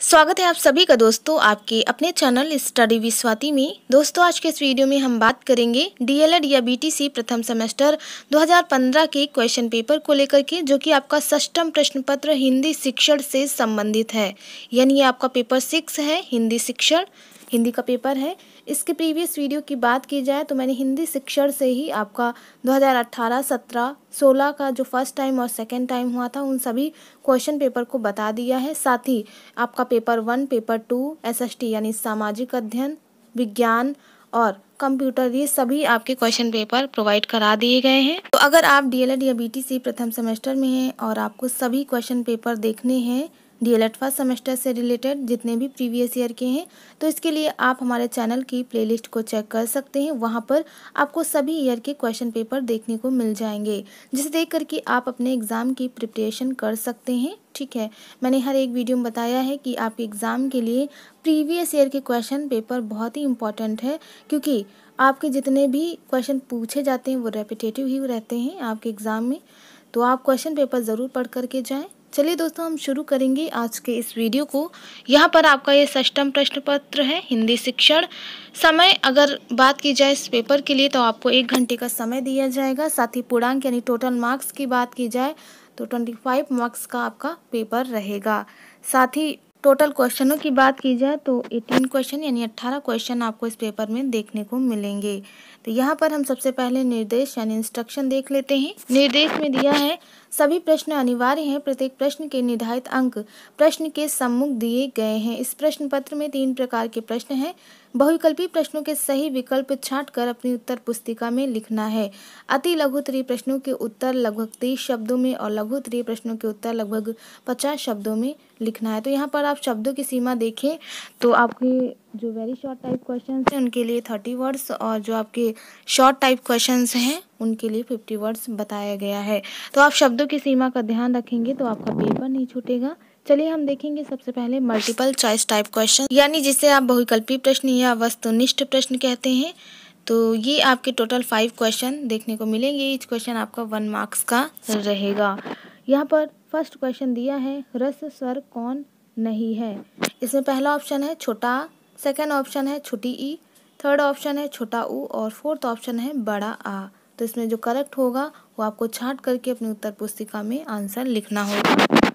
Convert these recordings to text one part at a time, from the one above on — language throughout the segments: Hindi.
स्वागत है आप सभी का दोस्तों आपके अपने चैनल स्टडी विस्वाति में। दोस्तों, आज के इस वीडियो में हम बात करेंगे डीएलएड या बीटीसी प्रथम सेमेस्टर 2015 के क्वेश्चन पेपर को लेकर के, जो कि आपका सष्टम प्रश्न पत्र हिंदी शिक्षण से संबंधित है। यानी आपका पेपर सिक्स है, हिंदी शिक्षण, हिंदी का पेपर है। इसके प्रीवियस वीडियो की बात की जाए तो मैंने हिंदी शिक्षण से ही आपका 2018, 17, 16 का जो फ़र्स्ट टाइम और सेकेंड टाइम हुआ था उन सभी क्वेश्चन पेपर को बता दिया है। साथ ही आपका paper one paper two SST यानी सामाजिक अध्ययन विज्ञान और कंप्यूटर ये सभी आपके क्वेश्चन पेपर प्रोवाइड करा दिए गए हैं। तो अगर आप डीएलएड या बीटीसी प्रथम सेमेस्टर में हैं और आपको सभी क्वेश्चन पेपर देखने हैं डीएलएड फ़र्स्ट सेमेस्टर से रिलेटेड जितने भी प्रीवियस ईयर के हैं तो इसके लिए आप हमारे चैनल की प्लेलिस्ट को चेक कर सकते हैं। वहाँ पर आपको सभी ईयर के क्वेश्चन पेपर देखने को मिल जाएँगे, जिसे देख करके आप अपने एग्ज़ाम की प्रिपरेशन कर सकते हैं। ठीक है, मैंने हर एक वीडियो में बताया है कि आपके एग्ज़ाम के लिए प्रीवियस ईयर के क्वेश्चन पेपर बहुत ही इंपॉर्टेंट है, क्योंकि आपके जितने भी क्वेश्चन पूछे जाते हैं वो रेपिटेटिव ही रहते हैं आपके एग्ज़ाम में। तो आप क्वेश्चन पेपर ज़रूर पढ़ करके जाएँ। चलिए दोस्तों, हम शुरू करेंगे आज के इस वीडियो को। यहाँ पर आपका ये सष्टम प्रश्न पत्र है, हिंदी शिक्षण। समय, अगर बात की जाए इस पेपर के लिए तो आपको एक घंटे का समय दिया जाएगा। साथ ही पूर्णांक, यानी टोटल मार्क्स की बात की जाए तो ट्वेंटी फाइव मार्क्स का आपका पेपर रहेगा। साथ ही टोटल क्वेश्चनों की बात की जाए तो 18 क्वेश्चन यानी 18 क्वेश्चन आपको इस पेपर में देखने को मिलेंगे। तो यहाँ पर हम सबसे पहले निर्देश यानी इंस्ट्रक्शन देख लेते हैं। निर्देश में दिया है, सभी प्रश्न अनिवार्य हैं, प्रत्येक प्रश्न के निर्धारित अंक, प्रश्न के सम्मुख दिए गए हैं। इस प्रश्न पत्र में तीन प्रकार के प्रश्न हैं बहुविकल्पी प्रश्नों के सही विकल्प छाट कर अपनी उत्तर पुस्तिका में लिखना है। अति लघुत्तरीय प्रश्नों के उत्तर लगभग तीस शब्दों में और लघुत्तरीय प्रश्नों के उत्तर लगभग पचास शब्दों में लिखना है। तो यहाँ पर आप शब्दों की सीमा देखें तो आपके जो वेरी शॉर्ट टाइप क्वेश्चन हैं, उनके लिए थर्टी वर्ड्स और जो आपके शॉर्ट टाइप क्वेश्चन हैं, उनके लिए फिफ्टी वर्ड्स बताया गया है। तो आप शब्दों की सीमा का ध्यान रखेंगे तो आपका पेपर नहीं छूटेगा। चलिए हम देखेंगे सबसे पहले मल्टीपल चॉइस टाइप क्वेश्चन यानी जिसे आप बहुविकल्पी प्रश्न या वस्तुनिष्ठ प्रश्न कहते हैं। तो ये आपके टोटल फाइव क्वेश्चन देखने को मिलेंगे। इच क्वेश्चन आपका वन मार्क्स का रहेगा। यहाँ पर फ़र्स्ट क्वेश्चन दिया है, रस स्वर कौन नहीं है? इसमें पहला ऑप्शन है छोटा सेकेंड ऑप्शन है छोटी ई थर्ड ऑप्शन है छोटा ऊ और फोर्थ ऑप्शन है बड़ा आ। तो इसमें जो करेक्ट होगा, वो आपको छाट करके अपनी उत्तर पुस्तिका में आंसर लिखना होगा।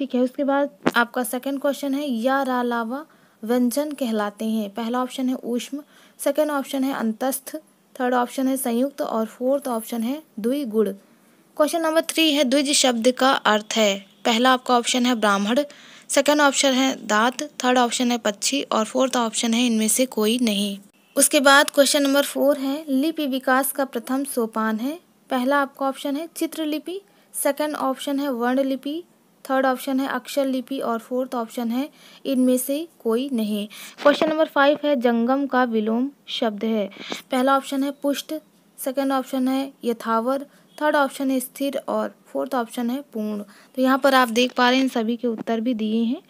ठीक है उसके बाद आपका सेकंड क्वेश्चन है या रालावा व्यंजन कहलाते हैं पहला ऑप्शन है ऊष्म सेकंड ऑप्शन है अंतस्थ थर्ड ऑप्शन है संयुक्त और फोर्थ ऑप्शन है द्विगुण क्वेश्चन नंबर थ्री है द्विज शब्द का अर्थ है पहला आपका ऑप्शन है ब्राह्मण सेकंड ऑप्शन है दांत थर्ड ऑप्शन है पक्षी और फोर्थ ऑप्शन है इनमें से कोई नहीं उसके बाद क्वेश्चन नंबर फोर है लिपि विकास का प्रथम सोपान है पहला आपका ऑप्शन है चित्रलिपि सेकंड ऑप्शन है वर्ण लिपि थर्ड ऑप्शन है अक्षर लिपि और फोर्थ ऑप्शन है इनमें से कोई नहीं। क्वेश्चन नंबर फाइव है जंगम का विलोम शब्द है। पहला ऑप्शन है पुष्ट सेकंड ऑप्शन है यथावर थर्ड ऑप्शन है स्थिर और फोर्थ ऑप्शन है पूर्ण। तो यहाँ पर आप देख पा रहे हैं, इन सभी के उत्तर भी दिए हैं।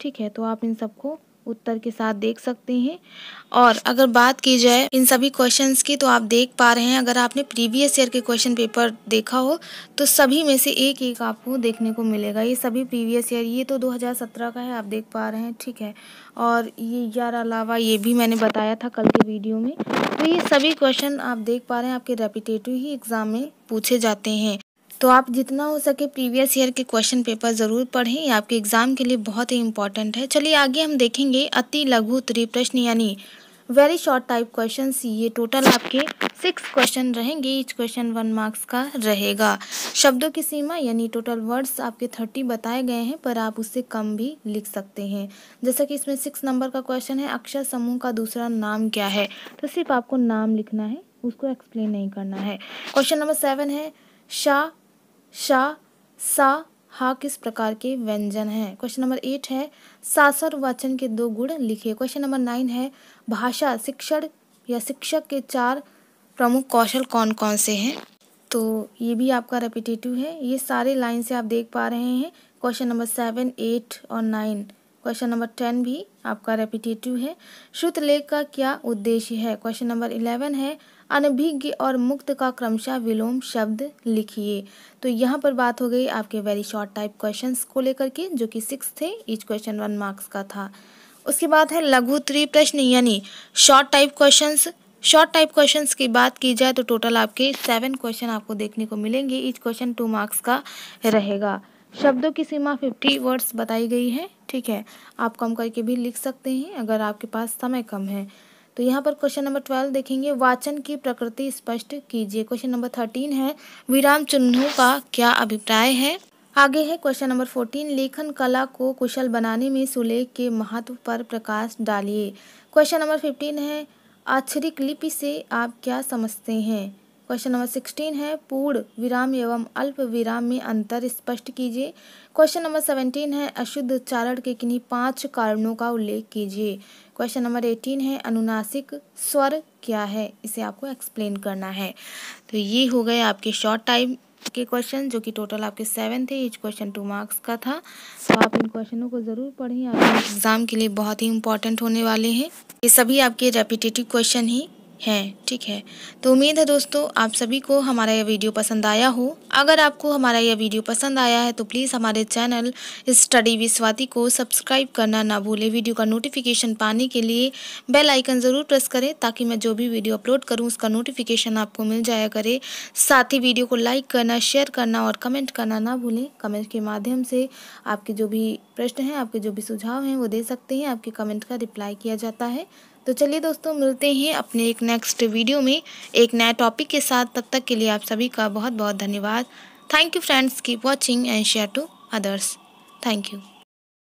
ठीक है तो आप इन सबको उत्तर के साथ देख सकते हैं। और अगर बात की जाए इन सभी क्वेश्चंस की तो आप देख पा रहे हैं, अगर आपने प्रीवियस ईयर के क्वेश्चन पेपर देखा हो तो सभी में से एक एक आपको देखने को मिलेगा। ये सभी प्रीवियस ईयर ये तो 2017 का है, आप देख पा रहे हैं, ठीक है। और ये यार अलावा ये भी मैंने बताया था कल के वीडियो में। तो ये सभी क्वेश्चन आप देख पा रहे हैं, आपके रेपिटेटिव ही एग्ज़ाम में पूछे जाते हैं। तो आप जितना हो सके प्रीवियस ईयर के क्वेश्चन पेपर ज़रूर पढ़ें। ये आपके एग्ज़ाम के लिए बहुत ही इंपॉर्टेंट है। चलिए आगे हम देखेंगे अति लघु उत्तरीय प्रश्न, यानी वेरी शॉर्ट टाइप क्वेश्चन ये टोटल आपके सिक्स क्वेश्चन रहेंगे। ईच क्वेश्चन वन मार्क्स का रहेगा। शब्दों की सीमा, यानी टोटल वर्ड्स आपके थर्टी बताए गए हैं, पर आप उससे कम भी लिख सकते हैं। जैसा कि इसमें सिक्स नंबर का क्वेश्चन है, अक्षर समूह का दूसरा नाम क्या है? तो सिर्फ़ आपको नाम लिखना है, उसको एक्सप्लेन नहीं करना है। क्वेश्चन नंबर सेवन है, शाह शा, सा, हा किस प्रकार के व्यंजन हैं? क्वेश्चन नंबर एट है, सासर वचन के दो गुण लिखिए। क्वेश्चन नंबर नाइन है, भाषा, शिक्षण या शिक्षक के चार प्रमुख कौशल कौन कौन से हैं? तो ये भी आपका रेपिटेटिव है। ये सारे लाइन से आप देख पा रहे हैं। क्वेश्चन नंबर सेवन एट और नाइन क्वेश्चन नंबर टेन भी आपका रेपिटेटिव है। श्रुत लेख का क्या उद्देश्य है? क्वेश्चन नंबर इलेवन है, अनभिज्ञ और मुक्त का क्रमशः विलोम शब्द लिखिए। तो यहाँ पर बात हो गई आपके वेरी शॉर्ट टाइप क्वेश्चंस को लेकर के, जो कि सिक्स थे ईच क्वेश्चन वन मार्क्स का था। उसके बाद है लघु त्री प्रश्न, यानी short type questions short type questions की बात की जाए तो टोटल आपके सेवन क्वेश्चन आपको देखने को मिलेंगे। ईच क्वेश्चन टू मार्क्स का रहेगा। शब्दों की सीमा फिफ्टी वर्ड्स बताई गई है, ठीक है? आप कम करके भी लिख सकते हैं, अगर आपके पास समय कम है। तो यहाँ पर क्वेश्चन नंबर ट्वेल्व देखेंगे। वाचन की प्रकृति स्पष्ट कीजिए। क्वेश्चन नंबर थर्टीन है, विराम चिन्हों का क्या अभिप्राय है? आगे है क्वेश्चन नंबर फोर्टीन लेखन कला को कुशल बनाने में सुलेख के महत्व पर प्रकाश डालिए। क्वेश्चन नंबर फिफ्टीन है, आक्षरिक लिपि से आप क्या समझते हैं? क्वेश्चन नंबर सिक्सटीन है, पूर्ण, विराम एवं अल्प विराम में अंतर स्पष्ट कीजिए। क्वेश्चन नंबर सेवेंटीन है, अशुद्ध उच्चारण के किन्हीं पाँच कारणों का उल्लेख कीजिए। क्वेश्चन नंबर एटीन है, अनुनासिक स्वर क्या है, इसे आपको एक्सप्लेन करना है। तो ये हो गए आपके शॉर्ट टाइम के क्वेश्चन जो कि टोटल आपके सेवन थे ईच क्वेश्चन टू मार्क्स का था। तो आप इन क्वेश्चनों को ज़रूर पढ़ें, आपके एग्ज़ाम के लिए बहुत ही इंपॉर्टेंट होने वाले हैं। ये सभी आपके रेपिटेटिव क्वेश्चन ही। हैं, ठीक है। तो उम्मीद है दोस्तों, आप सभी को हमारा यह वीडियो पसंद आया हो। अगर आपको हमारा यह वीडियो पसंद आया है तो प्लीज़ हमारे चैनल स्टडी विस्वाति को सब्सक्राइब करना ना भूलें। वीडियो का नोटिफिकेशन पाने के लिए बेल आइकन ज़रूर प्रेस करें, ताकि मैं जो भी वीडियो अपलोड करूँ, उसका नोटिफिकेशन आपको मिल जाया करे। साथ ही वीडियो को लाइक करना शेयर करना और कमेंट करना ना भूलें। कमेंट के माध्यम से आपके जो भी प्रश्न हैं, आपके जो भी सुझाव हैं, वो दे सकते हैं। आपके कमेंट का रिप्लाई किया जाता है। तो चलिए दोस्तों, मिलते हैं अपने एक नेक्स्ट वीडियो में। एक नए टॉपिक के साथ, तब तक के लिए आप सभी का बहुत बहुत धन्यवाद। Thank you friends keep watching and share to others thank you